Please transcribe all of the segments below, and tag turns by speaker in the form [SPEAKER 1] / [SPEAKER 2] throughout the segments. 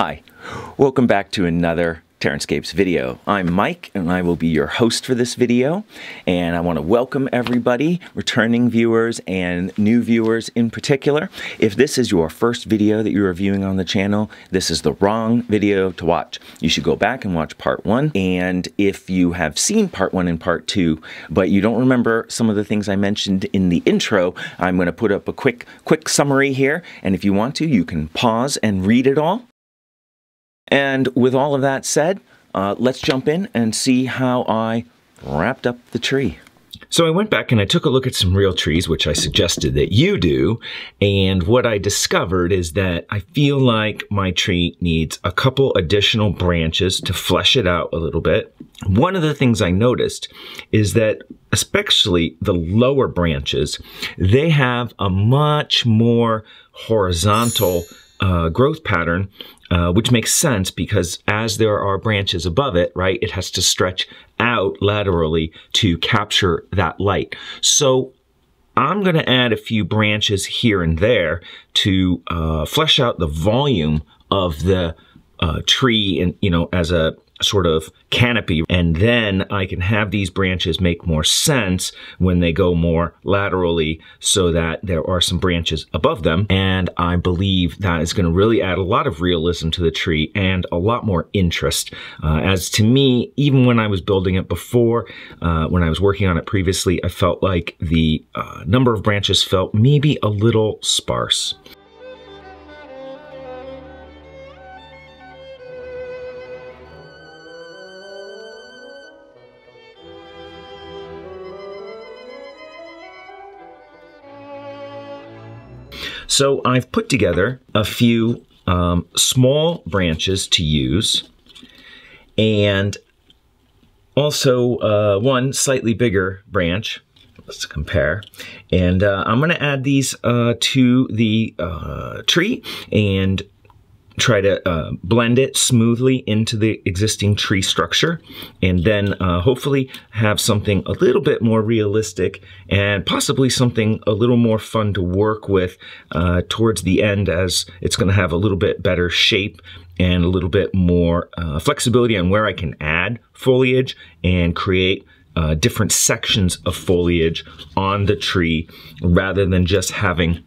[SPEAKER 1] Hi, welcome back to another Terranscapes video. I'm Mike and I will be your host for this video and I want to welcome everybody, returning viewers and new viewers in particular. If this is your first video that you're viewing on the channel, this is the wrong video to watch. You should go back and watch part one and if you have seen part one and part two but you don't remember some of the things I mentioned in the intro, I'm going to put up a quick quick summary here and if you want to you can pause and read it all and with all of that said, uh, let's jump in and see how I wrapped up the tree.
[SPEAKER 2] So I went back and I took a look at some real trees, which I suggested that you do. And what I discovered is that I feel like my tree needs a couple additional branches to flesh it out a little bit. One of the things I noticed is that especially the lower branches, they have a much more horizontal uh, growth pattern uh, which makes sense because as there are branches above it, right, it has to stretch out laterally to capture that light. So I'm going to add a few branches here and there to uh, flesh out the volume of the uh, tree and, you know, as a sort of canopy and then I can have these branches make more sense when they go more laterally so that there are some branches above them and I believe that is going to really add a lot of realism to the tree and a lot more interest uh, as to me even when I was building it before uh, when I was working on it previously I felt like the uh, number of branches felt maybe a little sparse. So I've put together a few um, small branches to use and also uh, one slightly bigger branch. Let's compare. And uh, I'm going to add these uh, to the uh, tree and try to uh, blend it smoothly into the existing tree structure and then uh, hopefully have something a little bit more realistic and possibly something a little more fun to work with uh, towards the end as it's going to have a little bit better shape and a little bit more uh, flexibility on where I can add foliage and create uh, different sections of foliage on the tree rather than just having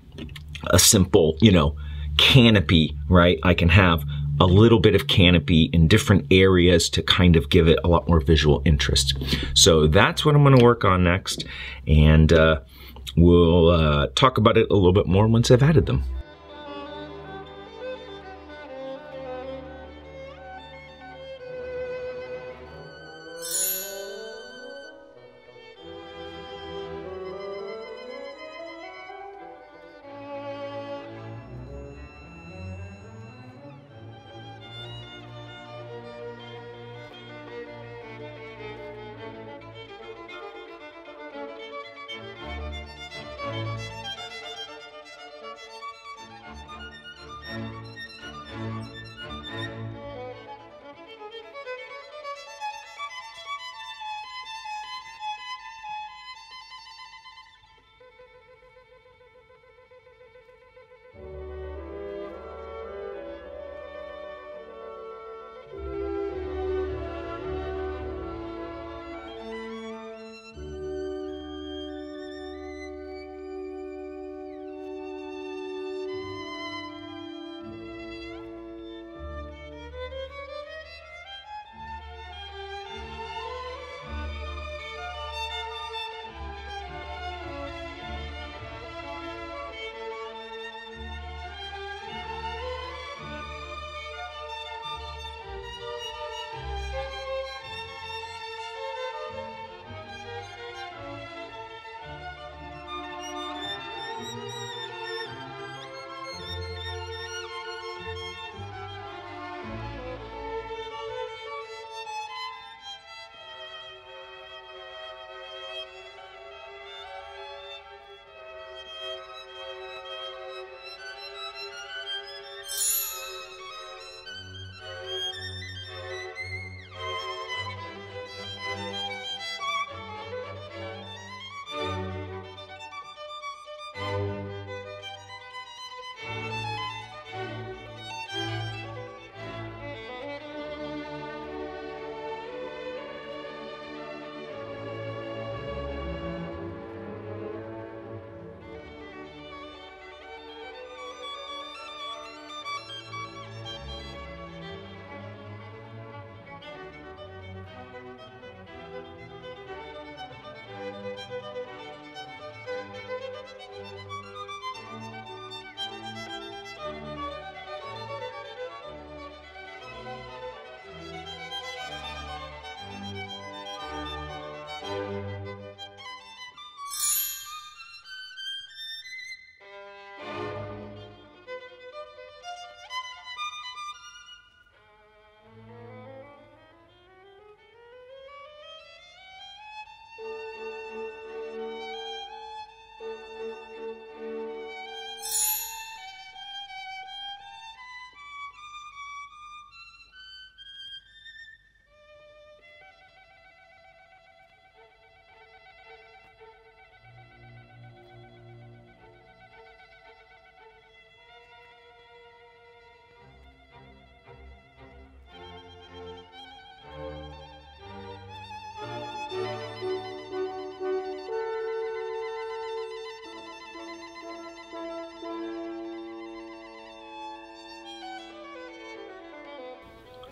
[SPEAKER 2] a simple, you know, canopy, right? I can have a little bit of canopy in different areas to kind of give it a lot more visual interest. So that's what I'm going to work on next. And uh, we'll uh, talk about it a little bit more once I've added them.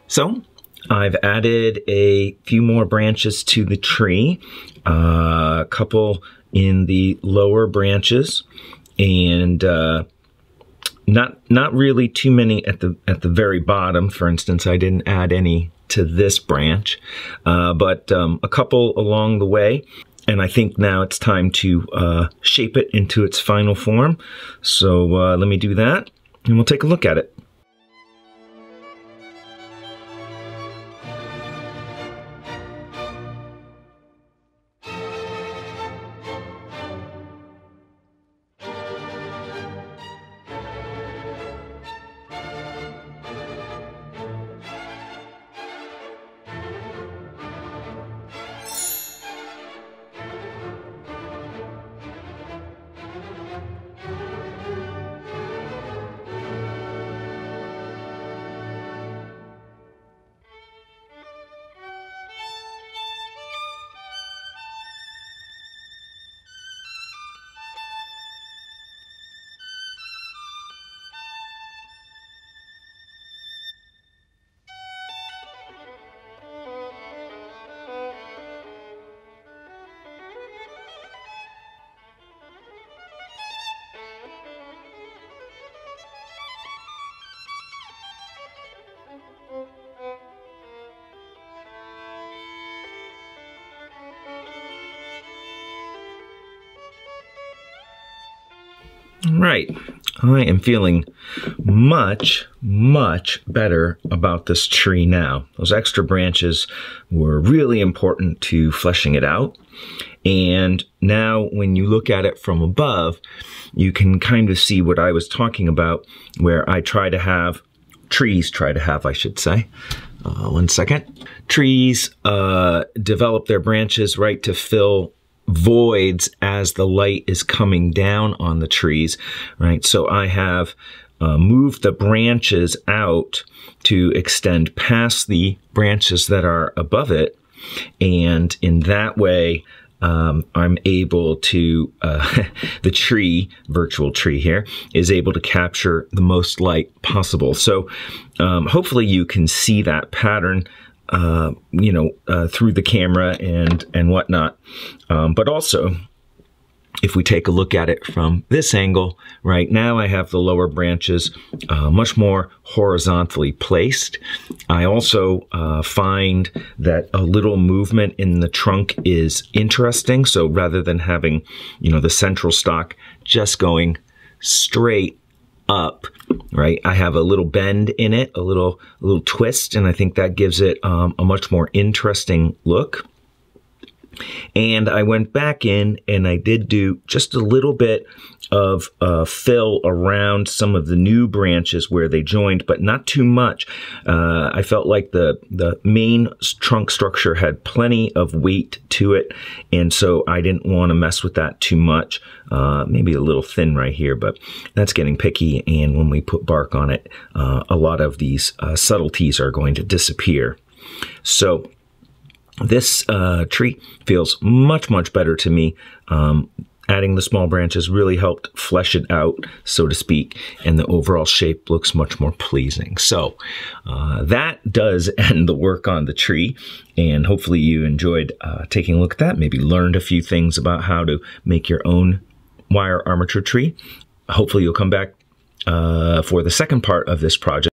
[SPEAKER 2] So I've added a few more branches to the tree, uh, a couple in the lower branches, and uh, not not really too many at the at the very bottom. For instance, I didn't add any to this branch, uh, but um, a couple along the way. And I think now it's time to uh, shape it into its final form. So uh, let me do that, and we'll take a look at it. Right. I am feeling much, much better about this tree now. Those extra branches were really important to fleshing it out. And now when you look at it from above, you can kind of see what I was talking about, where I try to have, trees try to have, I should say, uh, one second. Trees uh, develop their branches right to fill voids as the light is coming down on the trees, right? So I have uh, moved the branches out to extend past the branches that are above it. And in that way, um, I'm able to, uh, the tree, virtual tree here, is able to capture the most light possible. So um, hopefully you can see that pattern uh, you know, uh, through the camera and and whatnot. Um, but also, if we take a look at it from this angle, right now I have the lower branches uh, much more horizontally placed. I also uh, find that a little movement in the trunk is interesting. So rather than having, you know, the central stock just going straight up, right? I have a little bend in it, a little, a little twist, and I think that gives it um, a much more interesting look. And I went back in and I did do just a little bit of uh, fill around some of the new branches where they joined, but not too much. Uh, I felt like the, the main trunk structure had plenty of weight to it, and so I didn't want to mess with that too much. Uh, maybe a little thin right here, but that's getting picky, and when we put bark on it, uh, a lot of these uh, subtleties are going to disappear. So this uh, tree feels much, much better to me. Um, adding the small branches really helped flesh it out, so to speak, and the overall shape looks much more pleasing. So uh, that does end the work on the tree, and hopefully you enjoyed uh, taking a look at that, maybe learned a few things about how to make your own wire armature tree. Hopefully you'll come back uh, for the second part of this project.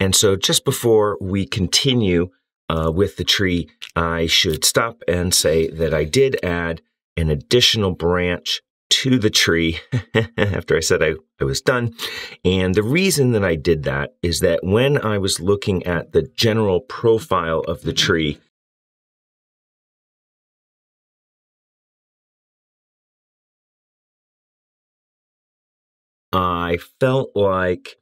[SPEAKER 2] And so just before we continue uh, with the tree, I should stop and say that I did add an additional branch to the tree after I said I, I was done. And the reason that I did that is that when I was looking at the general profile of the tree, I felt like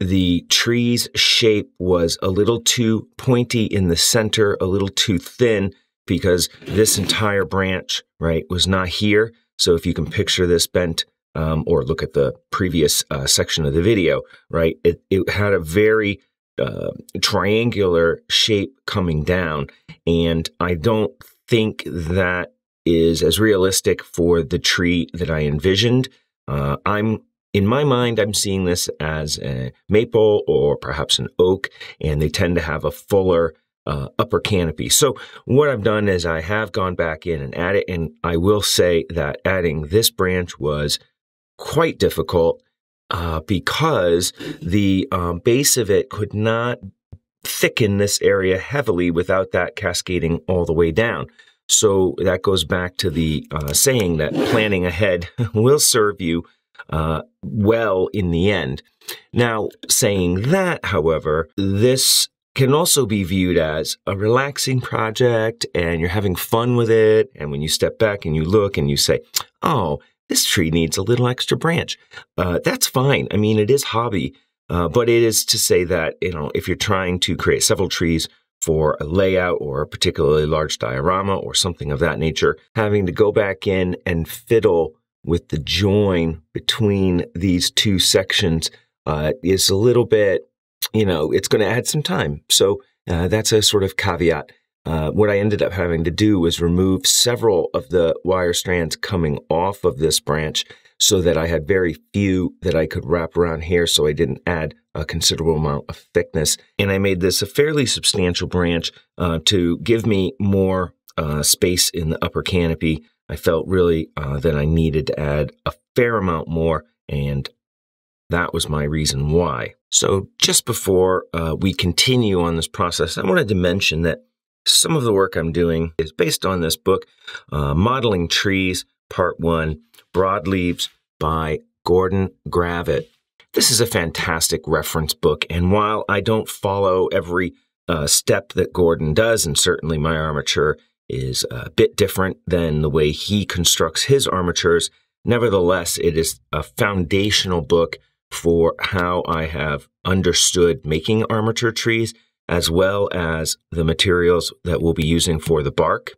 [SPEAKER 2] the tree's shape was a little too pointy in the center, a little too thin, because this entire branch, right, was not here. So if you can picture this bent, um, or look at the previous uh, section of the video, right, it, it had a very uh, triangular shape coming down. And I don't think that is as realistic for the tree that I envisioned. Uh, I'm in my mind, I'm seeing this as a maple or perhaps an oak, and they tend to have a fuller uh, upper canopy. So what I've done is I have gone back in and added, and I will say that adding this branch was quite difficult uh, because the um, base of it could not thicken this area heavily without that cascading all the way down. So that goes back to the uh, saying that planning ahead will serve you uh, well in the end. Now, saying that, however, this can also be viewed as a relaxing project and you're having fun with it. And when you step back and you look and you say, oh, this tree needs a little extra branch, uh, that's fine. I mean, it is hobby, uh, but it is to say that, you know, if you're trying to create several trees for a layout or a particularly large diorama or something of that nature, having to go back in and fiddle with the join between these two sections uh, is a little bit, you know, it's going to add some time. So uh, that's a sort of caveat. Uh, what I ended up having to do was remove several of the wire strands coming off of this branch so that I had very few that I could wrap around here so I didn't add a considerable amount of thickness. And I made this a fairly substantial branch uh, to give me more uh, space in the upper canopy I felt really uh, that I needed to add a fair amount more, and that was my reason why. So, just before uh, we continue on this process, I wanted to mention that some of the work I'm doing is based on this book, uh, Modeling Trees, Part 1 Broadleaves by Gordon Gravett. This is a fantastic reference book, and while I don't follow every uh, step that Gordon does, and certainly my armature is a bit different than the way he constructs his armatures. Nevertheless, it is a foundational book for how I have understood making armature trees, as well as the materials that we'll be using for the bark,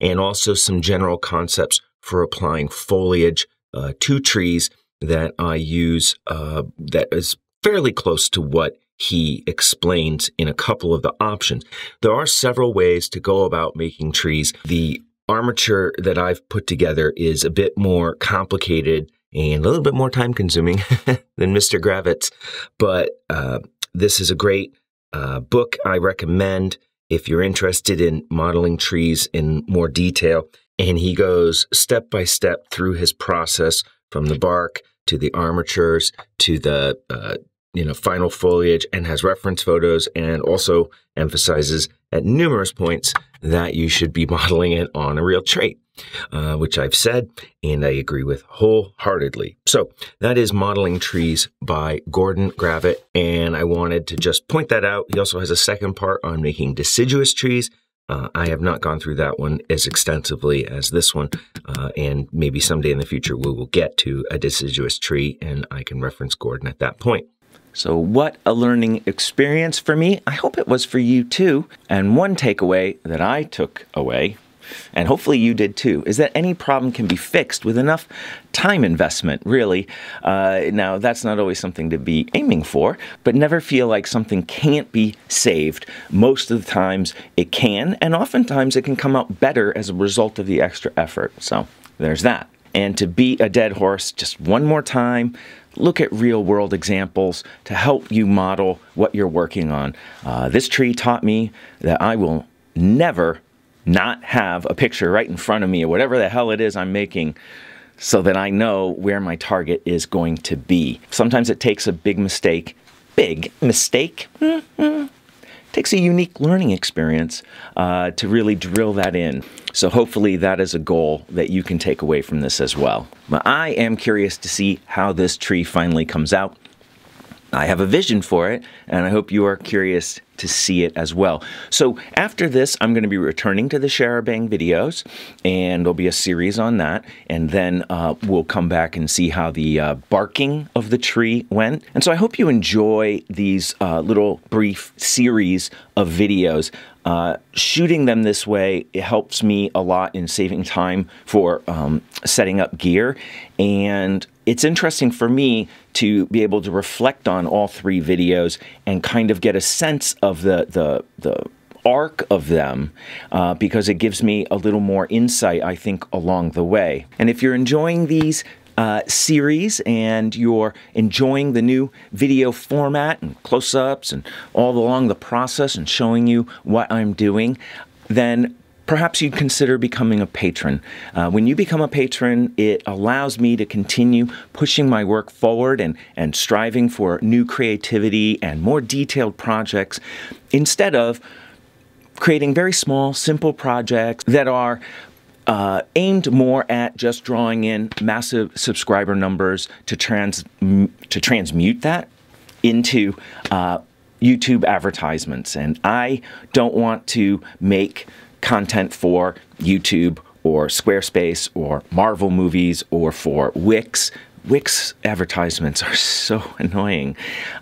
[SPEAKER 2] and also some general concepts for applying foliage uh, to trees that I use uh, that is fairly close to what he explains in a couple of the options. There are several ways to go about making trees. The armature that I've put together is a bit more complicated and a little bit more time consuming than Mr. Gravett's, but uh, this is a great uh, book I recommend if you're interested in modeling trees in more detail. And he goes step by step through his process from the bark to the armatures to the uh, you know, final foliage and has reference photos and also emphasizes at numerous points that you should be modeling it on a real tree, uh, which I've said and I agree with wholeheartedly. So that is Modeling Trees by Gordon Gravett. And I wanted to just point that out. He also has a second part on making deciduous trees. Uh, I have not gone through that one as extensively as this one, uh, and maybe someday in the future we will get to a deciduous tree and I can reference Gordon at that point.
[SPEAKER 1] So, what a learning experience for me. I hope it was for you too. And one takeaway that I took away, and hopefully you did too, is that any problem can be fixed with enough time investment, really. Uh, now, that's not always something to be aiming for, but never feel like something can't be saved. Most of the times it can, and oftentimes it can come out better as a result of the extra effort. So, there's that. And to beat a dead horse just one more time, look at real world examples to help you model what you're working on. Uh, this tree taught me that I will never not have a picture right in front of me or whatever the hell it is I'm making so that I know where my target is going to be. Sometimes it takes a big mistake big mistake. Takes a unique learning experience uh, to really drill that in. So, hopefully, that is a goal that you can take away from this as well. But I am curious to see how this tree finally comes out. I have a vision for it, and I hope you are curious to see it as well. So after this, I'm going to be returning to the Sarabang videos, and there'll be a series on that, and then uh, we'll come back and see how the uh, barking of the tree went. And so I hope you enjoy these uh, little brief series of videos. Uh, shooting them this way it helps me a lot in saving time for um, setting up gear and it's interesting for me to be able to reflect on all three videos and kind of get a sense the the the arc of them uh, because it gives me a little more insight, I think, along the way. And if you're enjoying these uh, series and you're enjoying the new video format and close ups and all along the process and showing you what I'm doing, then perhaps you'd consider becoming a patron. Uh, when you become a patron, it allows me to continue pushing my work forward and, and striving for new creativity and more detailed projects instead of creating very small, simple projects that are uh, aimed more at just drawing in massive subscriber numbers to trans to transmute that into uh, YouTube advertisements. And I don't want to make content for YouTube or Squarespace or Marvel movies or for Wix. Wix advertisements are so annoying.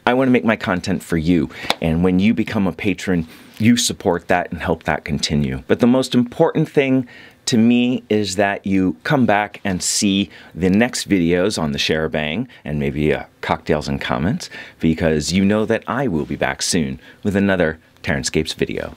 [SPEAKER 1] I want to make my content for you. And when you become a patron, you support that and help that continue. But the most important thing to me is that you come back and see the next videos on the Sarabang and maybe uh, cocktails and comments because you know that I will be back soon with another Terranscapes video.